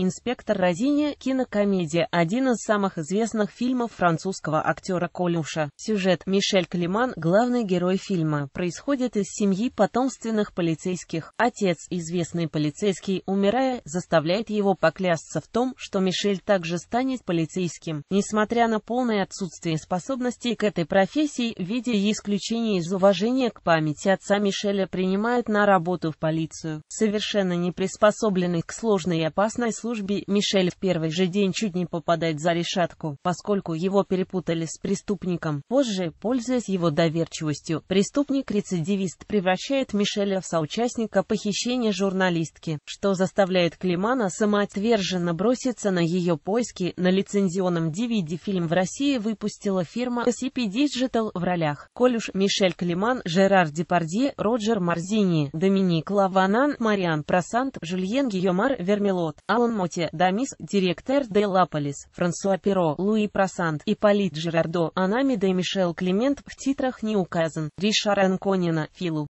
Инспектор Розини – кинокомедия, один из самых известных фильмов французского актера Колюша. Сюжет Мишель Климан, главный герой фильма, происходит из семьи потомственных полицейских. Отец, известный полицейский, умирая, заставляет его поклясться в том, что Мишель также станет полицейским. Несмотря на полное отсутствие способностей к этой профессии, в виде исключения из уважения к памяти отца Мишеля принимают на работу в полицию. Совершенно не приспособленный к сложной и опасной службе, службе Мишель в первый же день чуть не попадает за решетку, поскольку его перепутали с преступником. Позже, пользуясь его доверчивостью, преступник-рецидивист превращает Мишеля в соучастника похищения журналистки, что заставляет Климана самоотверженно броситься на ее поиски. На лицензионном DVD фильм в России выпустила фирма CP Digital в ролях Колюш, Мишель Климан, Жерар Депардье, Роджер Марзини, Доминик Лаванан, Мариан Просант, Жюльен Гийомар Вермелот, Алан Моте, Дамис, директор де Лаполис, Франсуа Перо, Луи Просант, Ипполит Жерардо, Анамида и Мишел Климент в титрах не указан, Ришар Анконина, Филу.